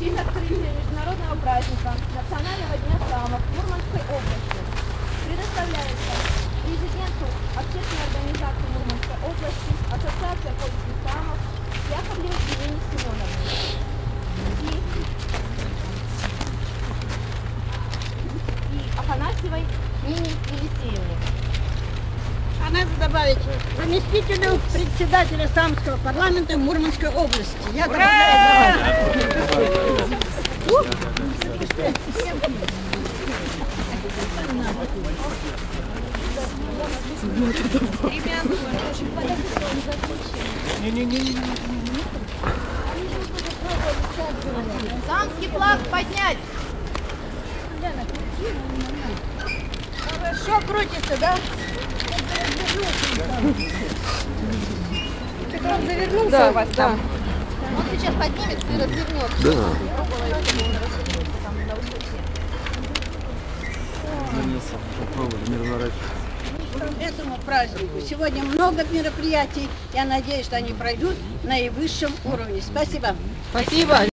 Честь открытия международного праздника Национального дня самок в Мурманской области. Предоставляется президенту общественной организации Мурманской области Ассоциация польских самок Яковлевой Елене Семеновне и, и Афанасьевой Нине надо добавить заместителю председателя Самского парламента Мурманской области. Я добавляю. Самский флаг поднять! Хорошо крутится, да? Как завернулся Да, у вас да. там? Он сейчас поднимется и развернется. Да. Попробуй, не разворачивай. К этому празднику. Сегодня много мероприятий. Я надеюсь, что они пройдут на наивысшем уровне. Спасибо. Спасибо.